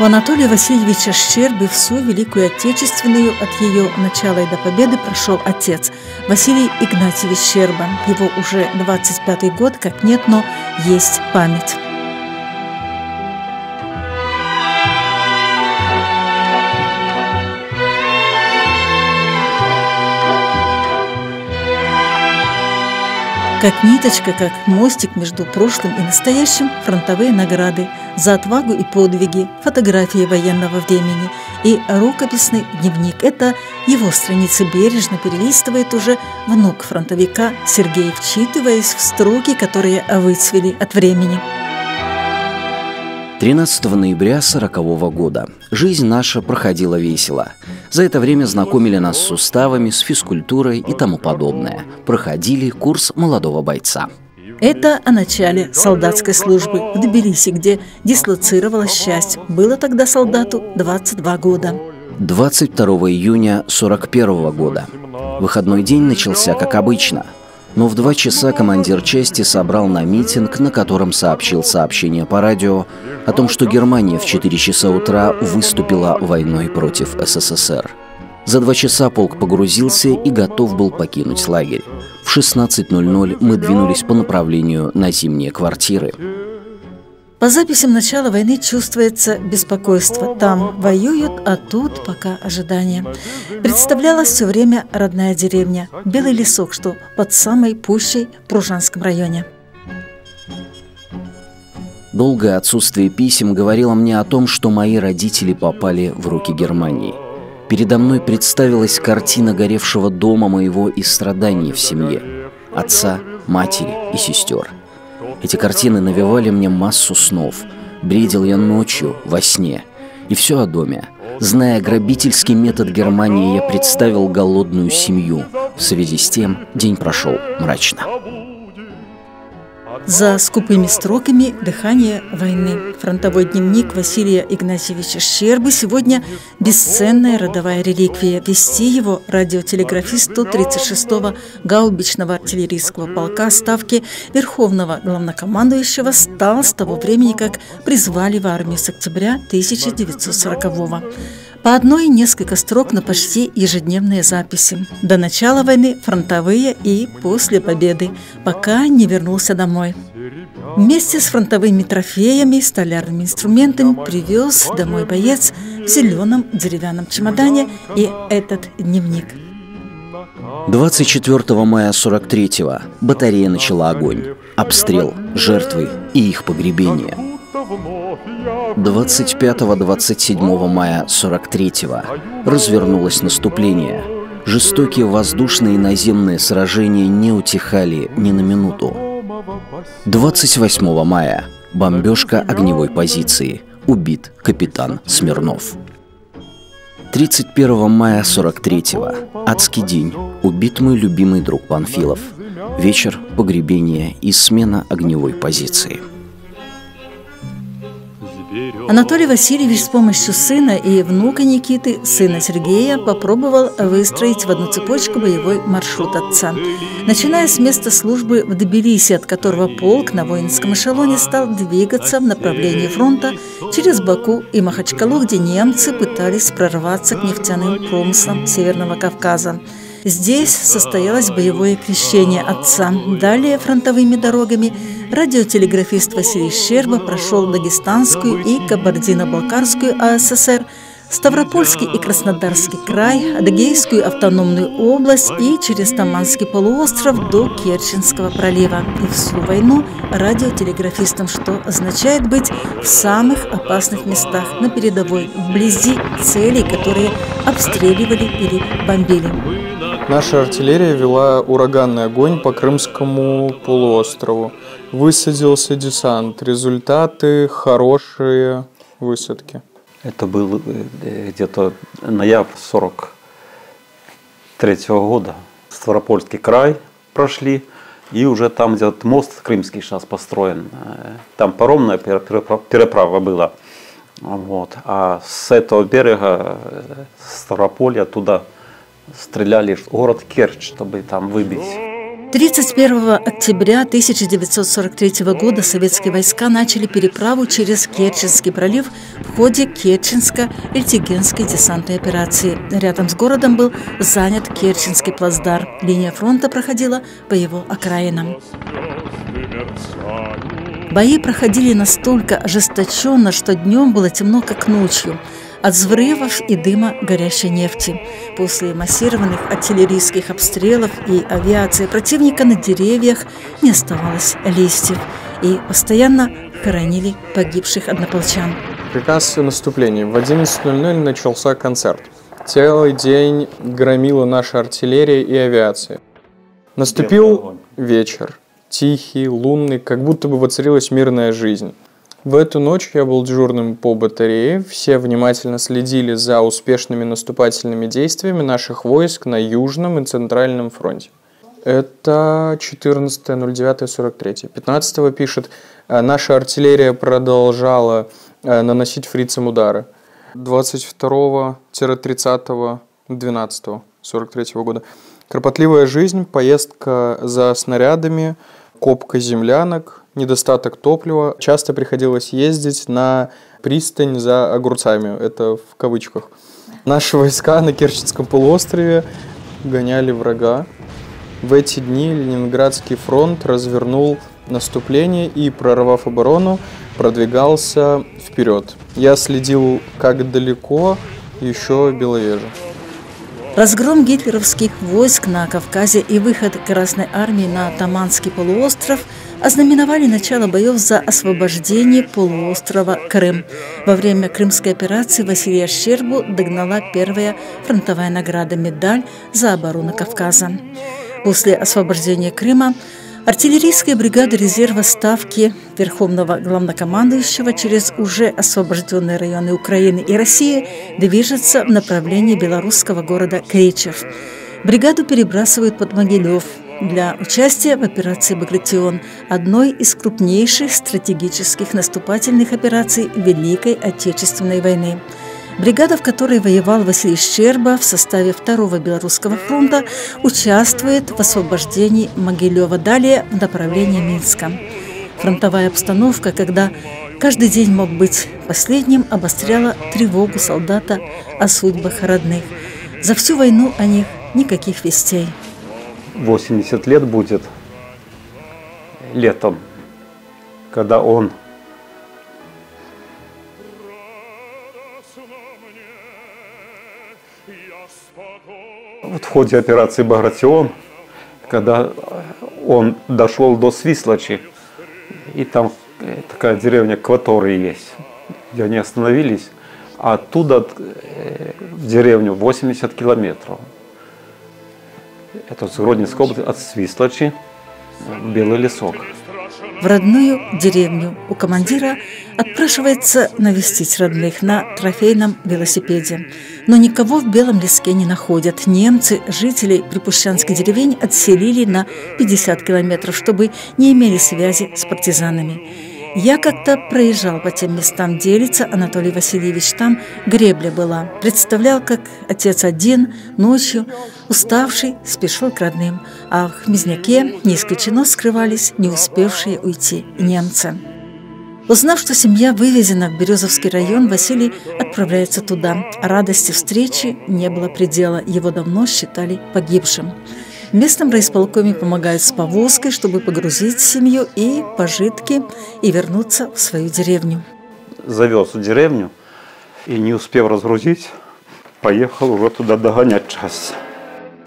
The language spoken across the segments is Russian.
У Анатолия Васильевича Щербы всю Великую Отечественную от ее начала и до победы прошел отец Василий Игнатьевич Щерба. Его уже 25-й год, как нет, но есть память. Как ниточка, как мостик между прошлым и настоящим – фронтовые награды за отвагу и подвиги, фотографии военного времени и рукописный дневник. Это его страницы бережно перелистывает уже внук фронтовика Сергей, вчитываясь в строки, которые выцвели от времени. 13 ноября 40 года. Жизнь наша проходила весело. За это время знакомили нас с суставами, с физкультурой и тому подобное. Проходили курс молодого бойца. Это о начале солдатской службы в Тбилиси, где дислоцировалась часть. Было тогда солдату 22 года. 22 июня 41 года. Выходной день начался как обычно – но в два часа командир части собрал на митинг, на котором сообщил сообщение по радио о том, что Германия в 4 часа утра выступила войной против СССР. За два часа полк погрузился и готов был покинуть лагерь. В 16.00 мы двинулись по направлению на зимние квартиры. По записям начала войны чувствуется беспокойство. Там воюют, а тут пока ожидание. Представлялась все время родная деревня, Белый лесок, что под самой пущей в Пружанском районе. Долгое отсутствие писем говорило мне о том, что мои родители попали в руки Германии. Передо мной представилась картина горевшего дома моего и страданий в семье. Отца, матери и сестер – эти картины навевали мне массу снов. Бредил я ночью, во сне. И все о доме. Зная грабительский метод Германии, я представил голодную семью. В связи с тем день прошел мрачно. За скупыми строками «Дыхание войны». Фронтовой дневник Василия Игнатьевича Щербы сегодня бесценная родовая реликвия. Вести его радиотелеграфист 136-го гаубичного артиллерийского полка ставки Верховного главнокомандующего стал с того времени, как призвали в армию с октября 1940 года. По одной несколько строк на почти ежедневные записи. До начала войны фронтовые и после победы, пока не вернулся домой. Вместе с фронтовыми трофеями и столярными инструментами привез домой боец в зеленом деревянном чемодане и этот дневник. 24 мая 43-го батарея начала огонь. Обстрел, жертвы и их погребение – 25-27 мая 43-го развернулось наступление. Жестокие воздушные и наземные сражения не утихали ни на минуту. 28 мая бомбежка огневой позиции. Убит капитан Смирнов. 31 мая 43-го. Адский день. Убит мой любимый друг Панфилов. Вечер, погребение и смена огневой позиции. Анатолий Васильевич с помощью сына и внука Никиты, сына Сергея, попробовал выстроить в одну цепочку боевой маршрут отца. Начиная с места службы в Тбилиси, от которого полк на воинском эшелоне стал двигаться в направлении фронта через Баку и Махачкалу, где немцы пытались прорваться к нефтяным промыслам Северного Кавказа. Здесь состоялось боевое крещение отца. Далее фронтовыми дорогами радиотелеграфист Василий Щерба прошел Дагестанскую и Кабардино-Балкарскую АССР, Ставропольский и Краснодарский край, Адыгейскую автономную область и через Таманский полуостров до Керченского пролива. И всю войну радиотелеграфистом, что означает быть в самых опасных местах на передовой, вблизи целей, которые обстреливали или бомбили. Наша артиллерия вела ураганный огонь по Крымскому полуострову. Высадился десант. Результаты хорошие высадки. Это был э, где-то ноябрь 43 -го года. Ставропольский край прошли. И уже там, где мост крымский сейчас построен, э, там паромная переправа была. Вот. А с этого берега э, Ставрополья туда стреляли в город Керчь, чтобы там выбить 31 октября 1943 года советские войска начали переправу через Керченский пролив в ходе Керченско-Эльтигенской десантной операции. Рядом с городом был занят Керченский плацдарм. Линия фронта проходила по его окраинам. Бои проходили настолько ожесточенно, что днем было темно, как ночью – от взрывов и дыма горящей нефти. После массированных артиллерийских обстрелов и авиации противника на деревьях не оставалось листьев и постоянно хоронили погибших однополчан. Приказ о наступлении. В 11.00 начался концерт. Целый день громила наша артиллерия и авиация. Наступил вечер. Тихий, лунный, как будто бы воцарилась мирная жизнь. В эту ночь я был дежурным по батарее. Все внимательно следили за успешными наступательными действиями наших войск на Южном и Центральном фронте. Это 14.09.43. 15 пишет, «Э, наша артиллерия продолжала э, наносить фрицам удары. 22-30-12 года. Кропотливая жизнь, поездка за снарядами, копка землянок, недостаток топлива. Часто приходилось ездить на пристань за огурцами, это в кавычках. Наши войска на Керченском полуострове гоняли врага. В эти дни Ленинградский фронт развернул наступление и, прорвав оборону, продвигался вперед. Я следил, как далеко еще Беловежа. Разгром гитлеровских войск на Кавказе и выход Красной армии на Таманский полуостров – ознаменовали начало боев за освобождение полуострова Крым. Во время Крымской операции Василия Щербу догнала первая фронтовая награда «Медаль за оборону Кавказа». После освобождения Крыма артиллерийская бригада резерва Ставки Верховного Главнокомандующего через уже освобожденные районы Украины и России движется в направлении белорусского города Кречев. Бригаду перебрасывают под Могилев – для участия в операции «Багратион», одной из крупнейших стратегических наступательных операций Великой Отечественной войны. Бригада, в которой воевал Василий Щерба в составе Второго Белорусского фронта, участвует в освобождении Могилева, далее в направлении Минска. Фронтовая обстановка, когда каждый день мог быть последним, обостряла тревогу солдата о судьбах родных. За всю войну о них никаких вестей. 80 лет будет летом, когда он вот в ходе операции «Багратион», когда он дошел до Свислочи, и там такая деревня Кваторы есть, где они остановились, а оттуда э, в деревню 80 километров – это с Гродненской области, от Свислочи, Белый лесок. В родную деревню у командира отпрашивается навестить родных на трофейном велосипеде. Но никого в Белом леске не находят. Немцы жителей припущанской деревень отселили на 50 километров, чтобы не имели связи с партизанами. Я как-то проезжал по тем местам, делится Анатолий Васильевич. Там гребля была. Представлял, как отец один, ночью, уставший, спешил к родным. А в Хмизняке, не исключено, скрывались не успевшие уйти немцы. Узнав, что семья вывезена в Березовский район, Василий отправляется туда. Радости встречи не было предела. Его давно считали погибшим. В местном райисполкоме помогают с повозкой, чтобы погрузить семью и пожитки и вернуться в свою деревню. Завез в деревню и не успев разгрузить, поехал уже туда догонять часть.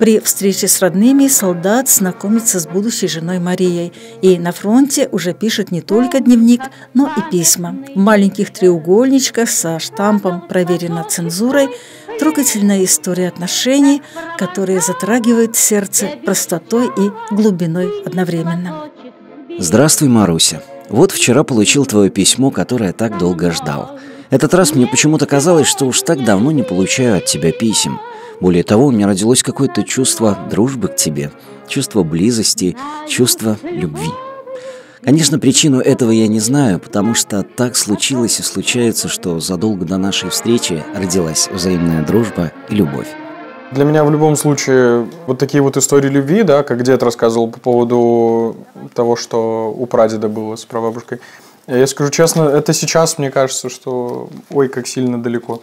При встрече с родными солдат знакомится с будущей женой Марией. И на фронте уже пишет не только дневник, но и письма. В маленьких треугольничках со штампом «Проверено цензурой» трогательная история отношений, которые затрагивают сердце простотой и глубиной одновременно. Здравствуй, Маруся. Вот вчера получил твое письмо, которое так долго ждал. Этот раз мне почему-то казалось, что уж так давно не получаю от тебя писем. Более того, у меня родилось какое-то чувство дружбы к тебе, чувство близости, чувство любви. Конечно, причину этого я не знаю, потому что так случилось и случается, что задолго до нашей встречи родилась взаимная дружба и любовь. Для меня в любом случае вот такие вот истории любви, да, как дед рассказывал по поводу того, что у прадеда было с прабабушкой. Я скажу честно, это сейчас мне кажется, что ой, как сильно далеко.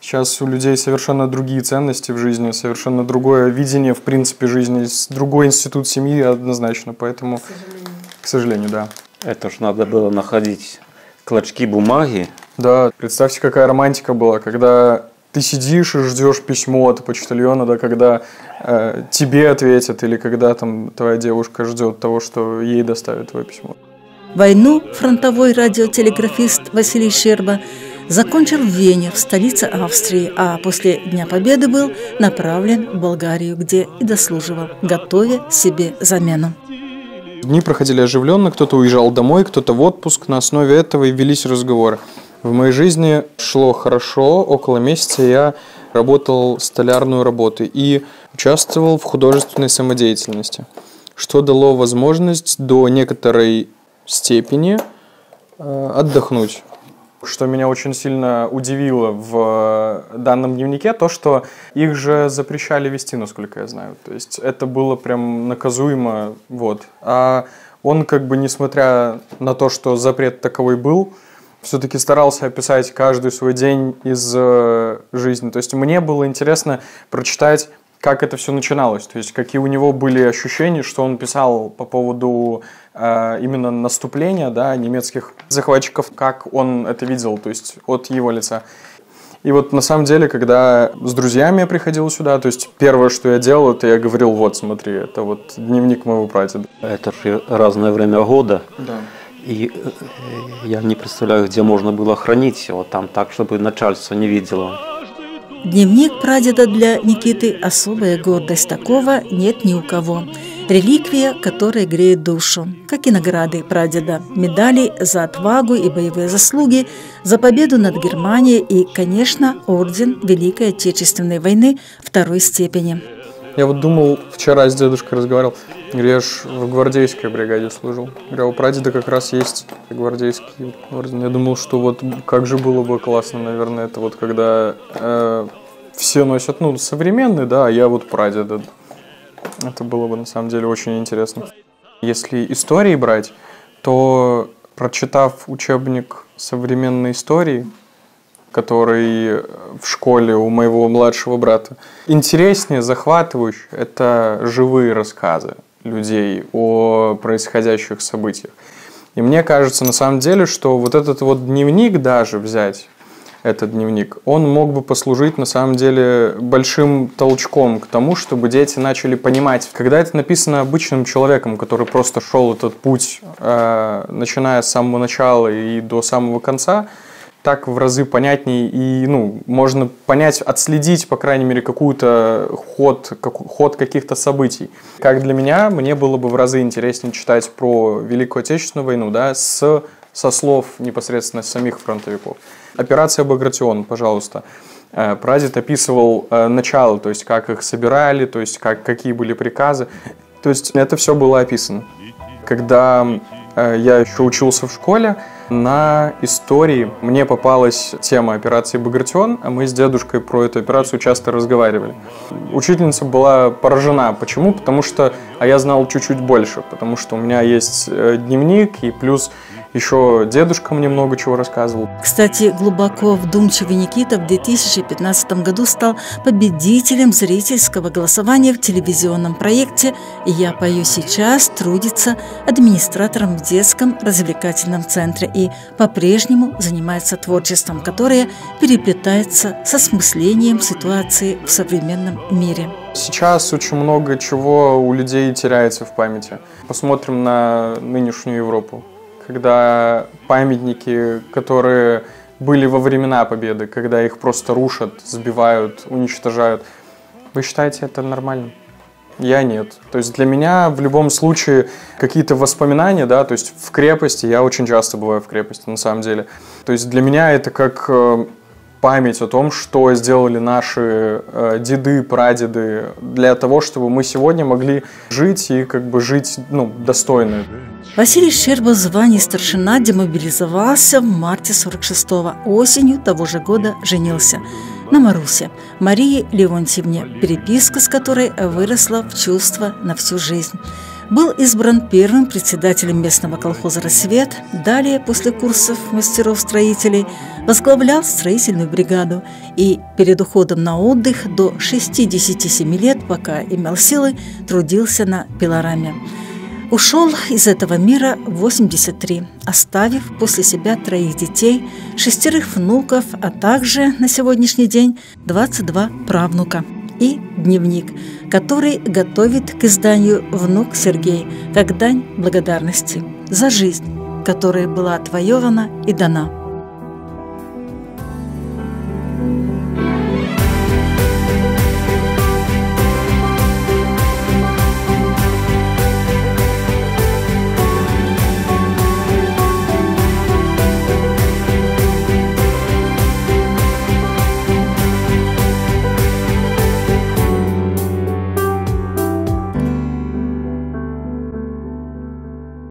Сейчас у людей совершенно другие ценности в жизни, совершенно другое видение, в принципе, жизни, другой институт семьи однозначно, поэтому, к сожалению, сожалению да. Это ж надо было находить клочки бумаги. Да, представьте, какая романтика была, когда ты сидишь и ждешь письмо от почтальона, да, когда э, тебе ответят или когда там твоя девушка ждет того, что ей доставят твое письмо. Войну фронтовой радиотелеграфист Василий Щерба закончил в Вене, в столице Австрии, а после Дня Победы был направлен в Болгарию, где и дослуживал, готовя себе замену. Дни проходили оживленно, кто-то уезжал домой, кто-то в отпуск. На основе этого и велись разговоры. В моей жизни шло хорошо. Около месяца я работал столярную работу и участвовал в художественной самодеятельности, что дало возможность до некоторой степени э, отдохнуть. Что меня очень сильно удивило в данном дневнике, то, что их же запрещали вести, насколько я знаю. То есть это было прям наказуемо. Вот. А он как бы, несмотря на то, что запрет таковой был, все-таки старался описать каждый свой день из э, жизни. То есть мне было интересно прочитать как это все начиналось, то есть какие у него были ощущения, что он писал по поводу э, именно наступления да, немецких захватчиков, как он это видел, то есть от его лица. И вот на самом деле, когда с друзьями я приходил сюда, то есть первое, что я делал, это я говорил, вот смотри, это вот дневник моего прадеда. Это же разное время года. Да. И э, я не представляю, где можно было хранить его там так, чтобы начальство не видело. Дневник прадеда для Никиты – особая гордость. Такого нет ни у кого. Реликвия, которая греет душу, как и награды прадеда, медали за отвагу и боевые заслуги, за победу над Германией и, конечно, орден Великой Отечественной войны второй степени. Я вот думал, вчера с дедушкой разговаривал, я ж в гвардейской бригаде служил. Говорю, а у прадеда как раз есть гвардейский орден. Я думал, что вот как же было бы классно, наверное, это вот когда э, все носят, ну, современный, да, а я вот прадеда. Это было бы на самом деле очень интересно. Если истории брать, то прочитав учебник современной истории, который в школе у моего младшего брата. Интереснее, захватывающе – это живые рассказы людей о происходящих событиях. И мне кажется, на самом деле, что вот этот вот дневник даже взять, этот дневник, он мог бы послужить на самом деле большим толчком к тому, чтобы дети начали понимать, когда это написано обычным человеком, который просто шел этот путь, э, начиная с самого начала и до самого конца, так в разы понятнее и ну, можно понять, отследить, по крайней мере, какую-то ход, как, ход каких-то событий. Как для меня, мне было бы в разы интереснее читать про Великую Отечественную войну да, с, со слов непосредственно самих фронтовиков. Операция «Багратион», пожалуйста. Э, прадед описывал э, начало, то есть как их собирали, то есть как, какие были приказы. То есть это все было описано. Когда э, я еще учился в школе, на истории мне попалась тема операции «Багратион», а мы с дедушкой про эту операцию часто разговаривали. Учительница была поражена. Почему? Потому что, а я знал чуть-чуть больше, потому что у меня есть дневник и плюс еще дедушка мне много чего рассказывал. Кстати, глубоко вдумчивый Никита в 2015 году стал победителем зрительского голосования в телевизионном проекте «Я пою сейчас» трудится администратором в детском развлекательном центре и по-прежнему занимается творчеством, которое переплетается с осмыслением ситуации в современном мире. Сейчас очень много чего у людей теряется в памяти. Посмотрим на нынешнюю Европу когда памятники, которые были во времена Победы, когда их просто рушат, сбивают, уничтожают. Вы считаете это нормальным? Я нет. То есть для меня в любом случае какие-то воспоминания, да, то есть в крепости, я очень часто бываю в крепости на самом деле. То есть для меня это как э, память о том, что сделали наши э, деды, прадеды для того, чтобы мы сегодня могли жить и как бы жить ну, достойно. Василий Щерба в звании старшина демобилизовался в марте 46-го. Осенью того же года женился. на Марусе, Марии Леонтьевне, переписка с которой выросла в чувство на всю жизнь. Был избран первым председателем местного колхоза «Рассвет», далее, после курсов мастеров-строителей, возглавлял строительную бригаду и перед уходом на отдых до 67 лет, пока имел силы, трудился на пилораме. Ушел из этого мира в 83, оставив после себя троих детей, шестерых внуков, а также на сегодняшний день 22 правнука и дневник, который готовит к изданию внук Сергей как дань благодарности за жизнь, которая была отвоевана и дана.